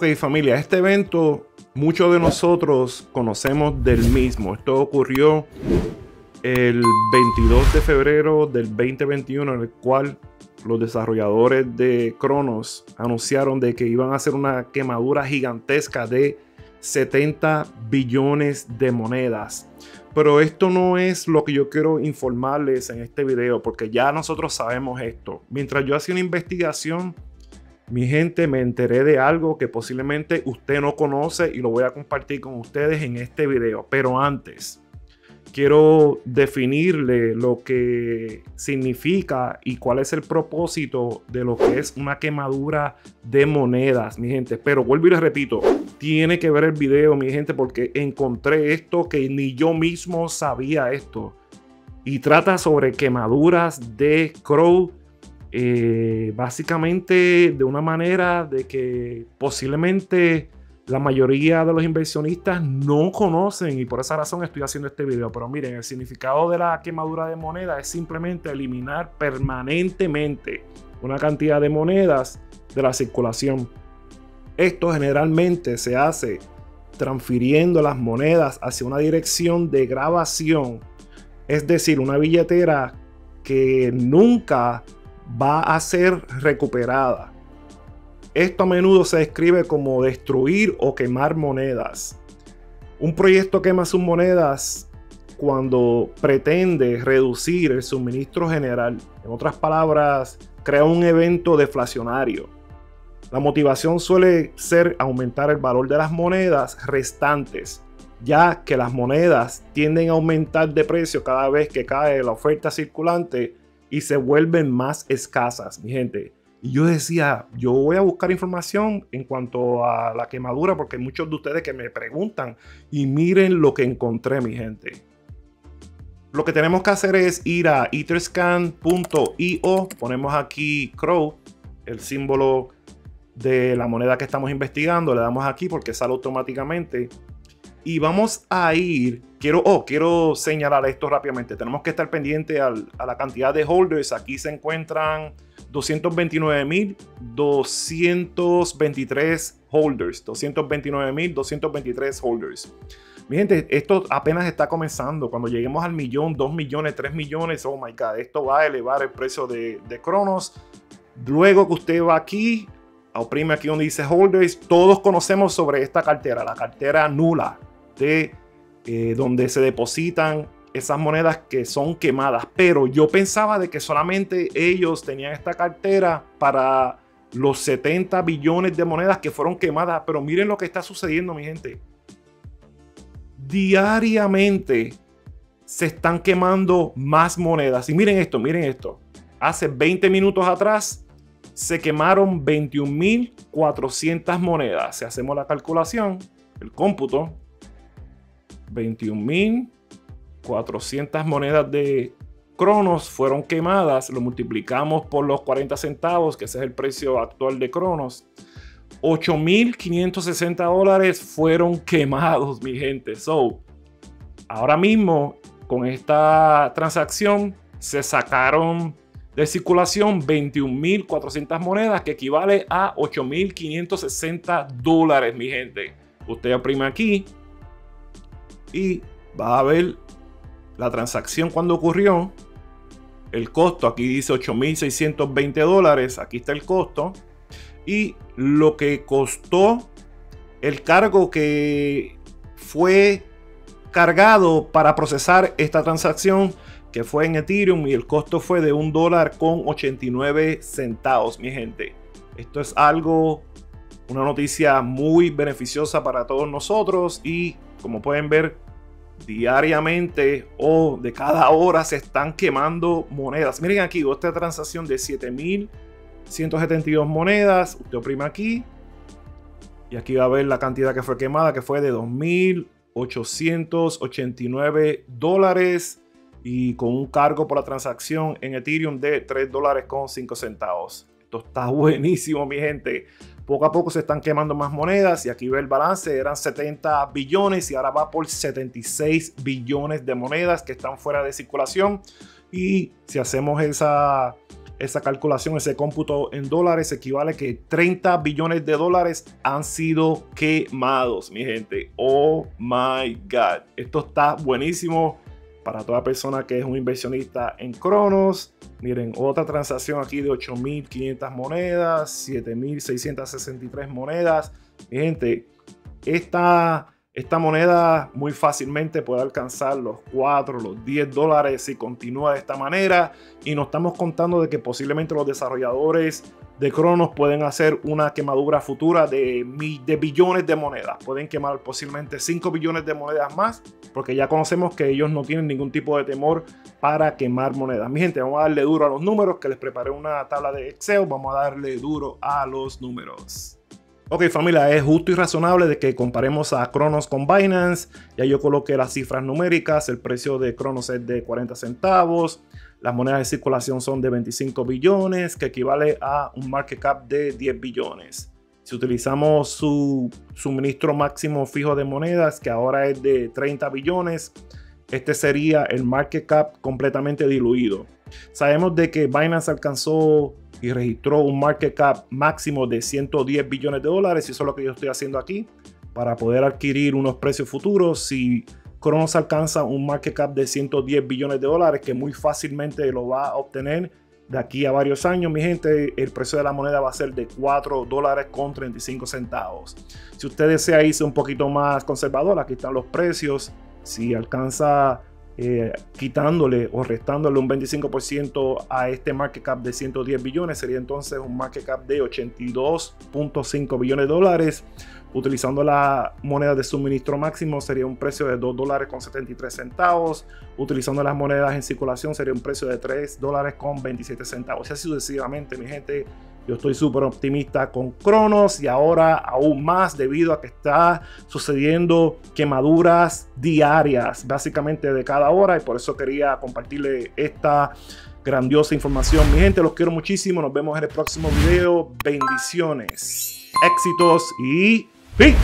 Ok familia, este evento muchos de nosotros conocemos del mismo. Esto ocurrió el 22 de febrero del 2021 en el cual los desarrolladores de Cronos anunciaron de que iban a hacer una quemadura gigantesca de 70 billones de monedas. Pero esto no es lo que yo quiero informarles en este video, porque ya nosotros sabemos esto. Mientras yo hacía una investigación, mi gente, me enteré de algo que posiblemente usted no conoce y lo voy a compartir con ustedes en este video. Pero antes, quiero definirle lo que significa y cuál es el propósito de lo que es una quemadura de monedas, mi gente. Pero vuelvo y les repito, tiene que ver el video, mi gente, porque encontré esto que ni yo mismo sabía esto. Y trata sobre quemaduras de Crow. Eh, básicamente de una manera de que posiblemente la mayoría de los inversionistas no conocen y por esa razón estoy haciendo este video. Pero miren, el significado de la quemadura de moneda es simplemente eliminar permanentemente una cantidad de monedas de la circulación. Esto generalmente se hace transfiriendo las monedas hacia una dirección de grabación, es decir, una billetera que nunca va a ser recuperada. Esto a menudo se describe como destruir o quemar monedas. Un proyecto quema sus monedas cuando pretende reducir el suministro general. En otras palabras, crea un evento deflacionario. La motivación suele ser aumentar el valor de las monedas restantes, ya que las monedas tienden a aumentar de precio cada vez que cae la oferta circulante y se vuelven más escasas, mi gente. Y yo decía, yo voy a buscar información en cuanto a la quemadura, porque muchos de ustedes que me preguntan y miren lo que encontré, mi gente. Lo que tenemos que hacer es ir a etherscan.io, ponemos aquí Crow, el símbolo de la moneda que estamos investigando, le damos aquí porque sale automáticamente. Y vamos a ir, quiero, oh, quiero señalar esto rápidamente, tenemos que estar pendiente a la cantidad de holders, aquí se encuentran 229.223 holders. 229.223 holders. Mi gente, esto apenas está comenzando. Cuando lleguemos al millón, 2 millones, 3 millones, oh my god, esto va a elevar el precio de, de Cronos. Luego que usted va aquí, oprime aquí donde dice holders, todos conocemos sobre esta cartera, la cartera nula, de eh, donde se depositan esas monedas que son quemadas. Pero yo pensaba de que solamente ellos tenían esta cartera para los 70 billones de monedas que fueron quemadas. Pero miren lo que está sucediendo, mi gente. Diariamente se están quemando más monedas. Y miren esto, miren esto. Hace 20 minutos atrás se quemaron 21.400 monedas. Si hacemos la calculación, el cómputo, 21.000 400 monedas de Cronos fueron quemadas, lo multiplicamos por los 40 centavos, que ese es el precio actual de Cronos. 8.560 dólares fueron quemados, mi gente. So, ahora mismo, con esta transacción, se sacaron de circulación 21.400 monedas, que equivale a 8.560 dólares, mi gente. Usted oprime aquí y va a ver la transacción cuando ocurrió, el costo, aquí dice 8.620 dólares, aquí está el costo, y lo que costó el cargo que fue cargado para procesar esta transacción que fue en Ethereum y el costo fue de un dólar con 89 centavos, mi gente. Esto es algo, una noticia muy beneficiosa para todos nosotros y como pueden ver, diariamente o de cada hora se están quemando monedas. Miren aquí, esta transacción de 7172 monedas. Usted oprime aquí. Y aquí va a ver la cantidad que fue quemada, que fue de 2.889 dólares. Y con un cargo por la transacción en Ethereum de 3 dólares con 5 centavos. Esto está buenísimo, mi gente. Poco a poco se están quemando más monedas y aquí ve el balance, eran 70 billones y ahora va por 76 billones de monedas que están fuera de circulación. Y si hacemos esa esa calculación, ese cómputo en dólares equivale que 30 billones de dólares han sido quemados, mi gente. Oh my God. Esto está buenísimo para toda persona que es un inversionista en Cronos. Miren, otra transacción aquí de 8.500 monedas, 7.663 monedas. Mi gente, esta esta moneda muy fácilmente puede alcanzar los 4, los 10 dólares si continúa de esta manera. Y nos estamos contando de que posiblemente los desarrolladores de Cronos pueden hacer una quemadura futura de, de billones de monedas. Pueden quemar posiblemente 5 billones de monedas más, porque ya conocemos que ellos no tienen ningún tipo de temor para quemar monedas. Mi gente, vamos a darle duro a los números, que les preparé una tabla de Excel. Vamos a darle duro a los números. Ok familia, es justo y razonable de que comparemos a Cronos con Binance. Ya yo coloqué las cifras numéricas, el precio de Cronos es de 40 centavos, las monedas de circulación son de 25 billones, que equivale a un market cap de 10 billones. Si utilizamos su suministro máximo fijo de monedas, que ahora es de 30 billones, este sería el market cap completamente diluido. Sabemos de que Binance alcanzó y registró un market cap máximo de 110 billones de dólares. Y eso es lo que yo estoy haciendo aquí para poder adquirir unos precios futuros. Si Cronos alcanza un market cap de 110 billones de dólares, que muy fácilmente lo va a obtener de aquí a varios años, mi gente, el precio de la moneda va a ser de 4 dólares con 35 centavos. Si usted desea irse un poquito más conservador, aquí están los precios. Si alcanza eh, quitándole o restándole un 25% a este market cap de 110 billones, sería entonces un market cap de 82.5 billones de dólares. Utilizando la moneda de suministro máximo sería un precio de 2 dólares con 73 centavos. Utilizando las monedas en circulación sería un precio de 3 dólares con 27 centavos. Y así sucesivamente, mi gente. Yo estoy súper optimista con Cronos y ahora aún más debido a que está sucediendo quemaduras diarias, básicamente de cada hora. Y por eso quería compartirle esta grandiosa información. Mi gente, los quiero muchísimo. Nos vemos en el próximo video. Bendiciones, éxitos y peace.